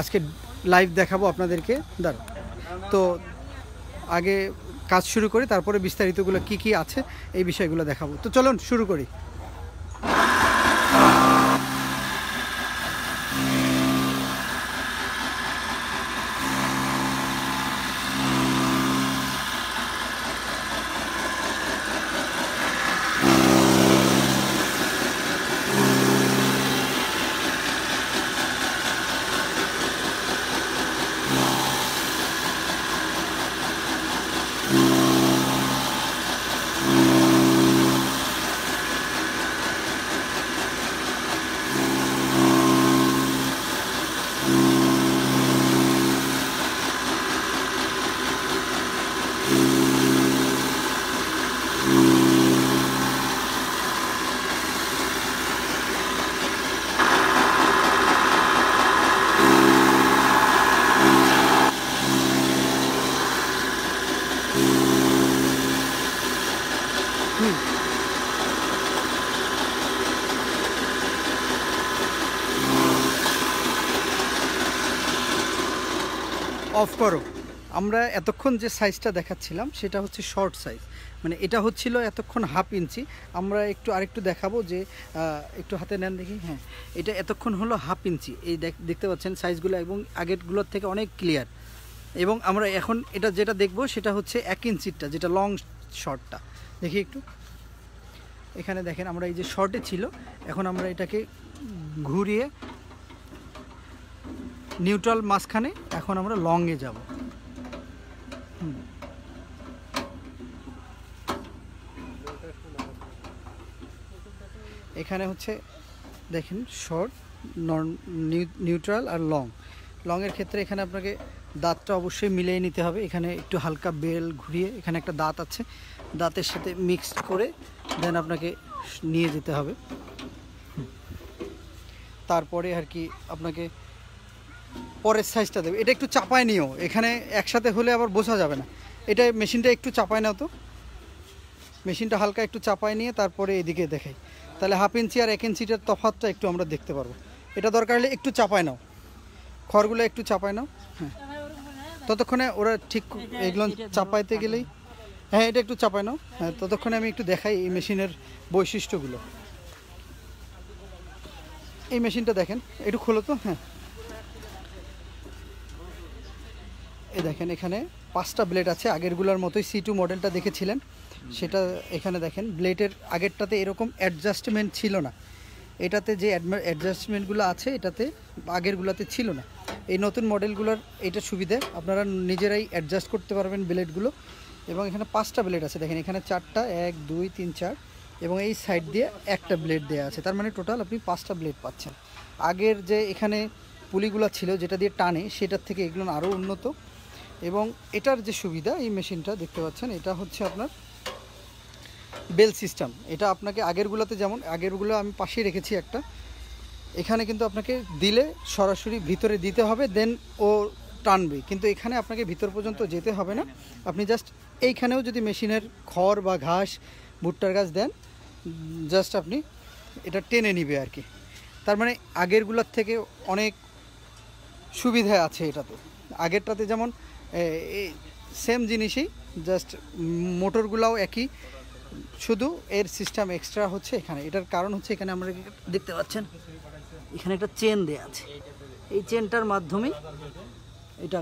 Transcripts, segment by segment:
আজকে লাইভ দেখাবো আপনাদেরকে। দাঁড়ো তো আগে কাজ শুরু করি, তারপরে বিস্তারিতগুলো কি কি আছে, এই বিষয়গুলো দেখাবো। তো চলুন, শুরু করি। Hmm. অফ করো। আমরা এতক্ষণ যে সাইজটা দেখাচ্ছিলাম, সেটা হচ্ছে শর্ট সাইজ। মানে এটা হচ্ছিল এতক্ষণ হাফ ইঞ্চি। আমরা একটু আরেকটু দেখাবো যে একটু হাতে নেন দেখি হ্যাঁ। এটা এতক্ষণ হলো হাফ ইঞ্চি। এই দেখ- দেখতে পাচ্ছেন সাইজগুলো এবং আগেরগুলোর থেকে অনেক ক্লিয়ার। এবং আমরা এখন এটা যেটা দেখব, সেটা হচ্ছে এক ইঞ্চিরটা, যেটা লং শর্টটা। দেখি একটু। এখানে দেখেন, আমরা এই যে শর্টে ছিল, এখন আমরা এটাকে ঘুরিয়ে নিউট্রাল মাঝখানে, এখন আমরা লংয়ে যাব। এখানে হচ্ছে, দেখেন শর্ট নিউট্রাল আর লং লংয়ের ক্ষেত্রে এখানে আপনাকে দাঁতটা অবশ্যই মিলিয়ে নিতে হবে। এখানে একটু হালকা বেল ঘুরিয়ে, এখানে একটা দাঁত আছে। দাঁতের সাথে মিক্সড করে দেন আপনাকে নিয়ে যেতে হবে। তারপরে আর কি আপনাকে পরের সাইজটা দেবে। এটা একটু চাপায় নিও। এখানে একসাথে হলে আবার বোঝা যাবে না। এটা মেশিনটা একটু চাপায় নাও তো। মেশিনটা হালকা একটু চাপায় নিয়ে তারপরে এদিকে দেখাই। তাহলে হাফ ইঞ্চি আর এক ইঞ্চিটার তফাতটা একটু আমরা দেখতে পারব। এটা দরকার হলে একটু চাপায় নাও। খড়গুলো একটু চাপায় নাও। হ্যাঁ। ততক্ষণে ওরা ঠিক এগুলো চাপাইতে গেলেই হ্যাঁ এটা একটু চাপায় নাও। হ্যাঁ ততক্ষণে আমি একটু দেখাই এই মেশিনের বৈশিষ্ট্যগুলো। এই মেশিনটা দেখেন। একটু খোলো তো। হ্যাঁ। এই দেখেন এখানে পাঁচটা ব্লেড আছে। আগেরগুলোর মতোই সি টু মডেলটা দেখেছিলেন। সেটা এখানে দেখেন। ব্লেডের আগেরটাতে এরকম অ্যাডজাস্টমেন্ট ছিল না। এটাতে যে অ্যাডজাস্টমেন্টগুলো আছে, এটাতে আগেরগুলোতে ছিল না। এই নতুন মডেলগুলোর এটা সুবিধে। আপনারা নিজেরাই অ্যাডজাস্ট করতে পারবেন ব্লেডগুলো এবং এখানে পাঁচটা ব্লেড আছে। দেখেন, এখানে চারটা, এক, দুই, তিন, চার এবং এই সাইড দিয়ে একটা ব্লেড দেওয়া আছে। তার মানে টোটাল আপনি পাঁচটা ব্লেড পাচ্ছেন। আগের যে এখানে পুলিগুলো ছিল, যেটা দিয়ে টানে, সেটার থেকে এগুলো আরও উন্নত। এবং এটার যে সুবিধা, এই মেশিনটা দেখতে পাচ্ছেন, এটা হচ্ছে আপনার বেল সিস্টেম। এটা আপনাকে আগেরগুলোতে যেমন, আগেরগুলো আমি পাশেই রেখেছি একটা, এখানে কিন্তু আপনাকে দিলে সরাসরি ভিতরে দিতে হবে দেন ও টানবে। কিন্তু এখানে আপনাকে ভিতর পর্যন্ত যেতে হবে না। আপনি জাস্ট এইখানেও যদি মেশিনের খড় বা ঘাস, ভুট্টার গাছ দেন জাস্ট আপনি এটা টেনে নিবে আর কি। তার মানে আগেরগুলোর থেকে অনেক সুবিধা আছে এটাতে। আগেরটাতে যেমন সেম জিনিসই জাস্ট মোটরগুলাও একই। শুধু এর সিস্টেম এক্সট্রা হচ্ছে এখানে। এটার কারণ হচ্ছে এখানে আমরা দেখতে পাচ্ছেন, এখানে একটা চেন দেয়া আছে। এই চেনটার মাধ্যমেই এটা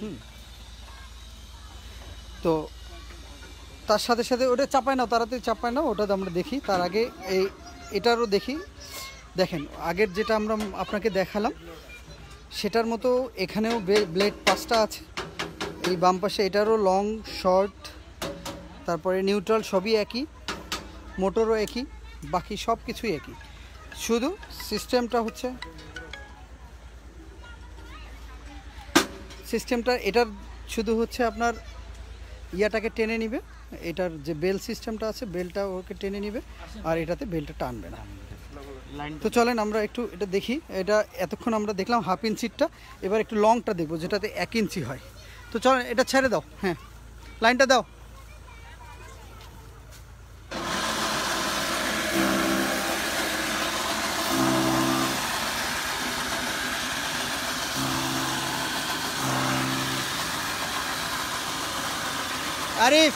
হুম। তো তার সাথে সাথে ওটা চাপায় নাও, তাড়াতাড়ি চাপায় না ওটা আমরা দেখি। তার আগে এই, এটারও দেখি। দেখেন, আগের যেটা আমরা আপনাকে দেখালাম সেটার মতো এখানেও ব্লেড পাঁচটা আছে। এই বাম পাশে এটারও লং শর্ট তারপরে নিউট্রাল সবই একই, মোটরও একই, বাকি সব কিছুই একই। শুধু সিস্টেমটা হচ্ছে সিস্টেমটা এটার শুধু হচ্ছে আপনার ইয়াটাকে টেনে নিবে, এটার যে বেল সিস্টেমটা আছে বেলটা ওকে টেনে নিবে, আর এটাতে বেলটা টানবে না। তো চলেন আমরা একটু এটা দেখি। এটা এতক্ষণ আমরা দেখলাম হাফ ইঞ্চিরটা এবার একটু লংটা দেখব যেটাতে এক ইঞ্চি হয়। তো চল এটা ছেড়ে দাও। হ্যাঁ লাইনটা দাও। আরিফ!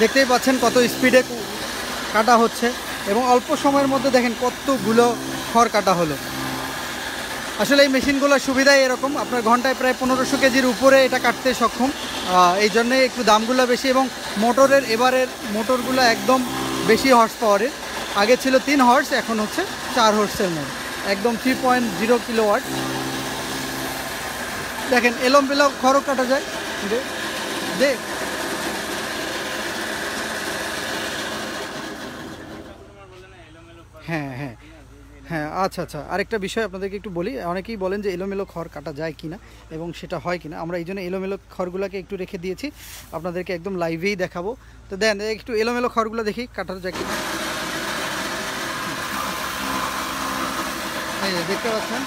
দেখতেই পাচ্ছেন কত স্পিডে কাটা হচ্ছে এবং অল্প সময়ের মধ্যে দেখেন কতগুলো খড় কাটা হলো। আসলে এই মেশিনগুলোর সুবিধাই এরকম, আপনার ঘন্টায় প্রায় পনেরোশো কেজির উপরে এটা কাটতে সক্ষম। এই জন্যে একটু দামগুলো বেশি এবং মোটরের এবারের মোটরগুলো একদম বেশি হর্স পাওয়ারের আগে ছিল তিন হর্স এখন হচ্ছে চার হর্সের মোট একদম three point zero kilowatt দেখেন এলম পেলাম খড়ও কাটা যায়। দে হ্যাঁ হ্যাঁ। হ্যাঁ আচ্ছা আচ্ছা। আরেকটা বিষয় আপনাদেরকে একটু বলি। অনেকেই বলেন যে এলোমেলো খড় কাটা যায় কিনা এবং সেটা হয় কিনা। আমরা এই জন্য এলোমেলো খড়গুলোকে একটু রেখে দিয়েছি। আপনাদেরকে একদম লাইভেই দেখাবো। তো দেন, একটু এলোমেলো খড়গুলো দেখি কাটা যায় কিনা। দেখতে পাচ্ছেন?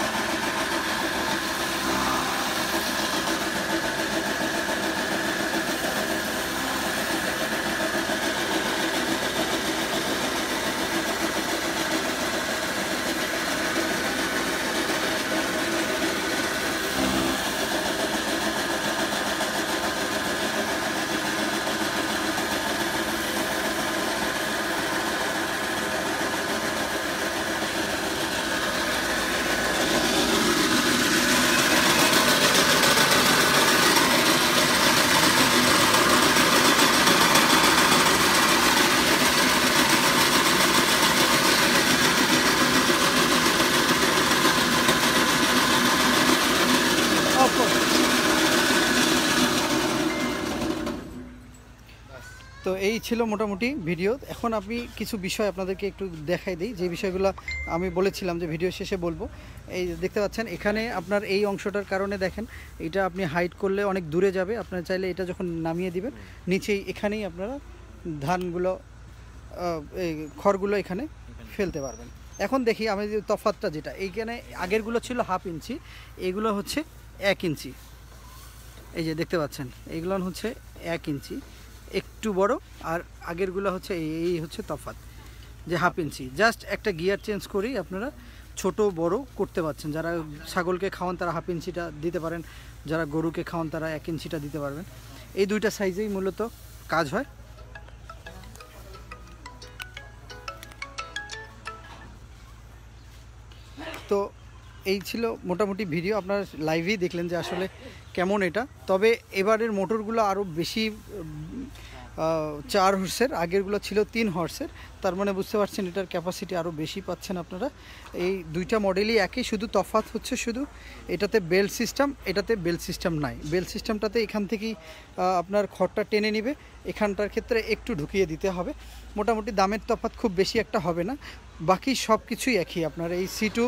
এই ছিল মোটামুটি ভিডিও। এখন আমি কিছু বিষয় আপনাদেরকে একটু দেখাই দিই। যে বিষয়গুলো আমি বলেছিলাম যে ভিডিও শেষে বলব। এই দেখতে পাচ্ছেন, এখানে আপনার এই অংশটার কারণে দেখেন, এটা আপনি হাইট করলে অনেক দূরে যাবে। আপনারা চাইলে এটা যখন নামিয়ে দিবেন, নিচেই এখানেই আপনারা ধানগুলো এই খড়গুলো এখানে ফেলতে পারবেন। এখন দেখি আমি যে তফাতটা যেটা, এইখানে আগেরগুলো ছিল হাফ ইঞ্চি, এগুলো হচ্ছে এক ইঞ্চি। এই যে দেখতে পাচ্ছেন এইগুলো হচ্ছে এক ইঞ্চি। একটু বড়, আর আগেরগুলো হচ্ছে এই- হচ্ছে তফাত যে হাফ ইঞ্চি। জাস্ট একটা গিয়ার চেঞ্জ করেই আপনারা ছোট, বড় করতে পারছেন। যারা ছাগলকে খাওয়ান, তারা হাফ ইঞ্চিটা দিতে পারেন। যারা গরুকে খাওয়ান, তারা এক ইঞ্চিটা দিতে পারবেন। এই দুইটা সাইজেই মূলত কাজ হয়। তো এই ছিল মোটামুটি ভিডিও। আপনারা লাইভেই দেখলেন যে আসলে কেমন এটা। তবে এবারের মোটরগুলো আরও বেশি চার হর্সের আগেরগুলো ছিল তিন হর্সের তার মানে বুঝতে পারছেন এটার ক্যাপাসিটি আরও বেশি পাচ্ছেন আপনারা। এই দুইটা মডেলই একই, শুধু তফাৎ হচ্ছে শুধু এটাতে বেল সিস্টেম এটাতে বেল সিস্টেম নাই। বেল সিস্টেমটাতে এখান থেকেই আপনার খড়টা টেনে নিবে। এখানটার ক্ষেত্রে একটু ঢুকিয়ে দিতে হবে। মোটামুটি দামের তফাৎ খুব বেশি একটা হবে না। বাকি সব কিছুই একই আপনার। এই সি টু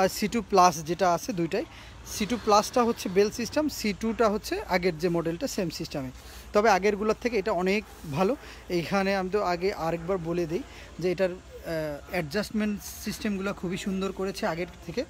আর সি টু প্লাস যেটা আছে দুইটাই। সি টু প্লাসটা হচ্ছে বেল সিস্টেম সি টুটা হচ্ছে আগের যে মডেলটা সেম সিস্টেমে তবে আগেরগুলোর থেকে এটা অনেক ভালো। এইখানে আমি তো আগে আরেকবার বলে দিই যে এটার অ্যাডজাস্টমেন্ট সিস্টেমগুলো খুবই সুন্দর করেছে আগের থেকে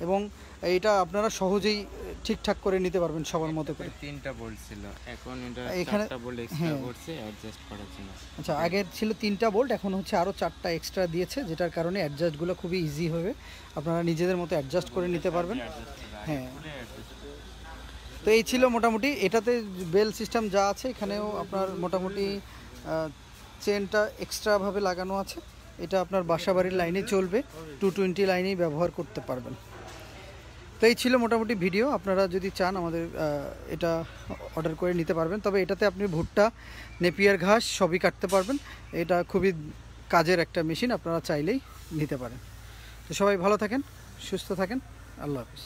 এবং এটা আপনারা সহজেই ঠিকঠাক করে নিতে পারবেন সবার মতো করে। তিনটা বোল্ট ছিল। এখন এটা এখানে- চারটা বোল্ট এক্সট্রা হ্যাঁ। করছে অ্যাডজাস্ট করার জন্য। আচ্ছা আগের ছিল তিনটা বোল্ট এখন হচ্ছে আরও চারটা এক্সট্রা দিয়েছে যেটার কারণে অ্যাডজাস্টগুলো খুবই ইজি হবে। আপনারা নিজেদের মতো অ্যাডজাস্ট করে নিতে পারবেন। হ্যাঁ। তো এই ছিল মোটামুটি এটাতে বেল সিস্টেম যা আছে এখানেও আপনার মোটামুটি চেনটা এক্সট্রাভাবে লাগানো আছে। এটা আপনার বাসাবাড়ির লাইনে চলবে। টু টোয়েন্টি লাইনেই ব্যবহার করতে পারবেন। তো এই ছিল মোটামুটি ভিডিও আপনারা যদি চান আমাদের এটা অর্ডার করে নিতে পারবেন। তবে এটাতে আপনি ভুট্টা, নেপিয়ার ঘাস সবই কাটতে পারবেন। এটা খুবই কাজের একটা মেশিন আপনারা চাইলেই নিতে পারেন। তো সবাই ভালো থাকেন, সুস্থ থাকেন। আল্লাহ হাফিজ।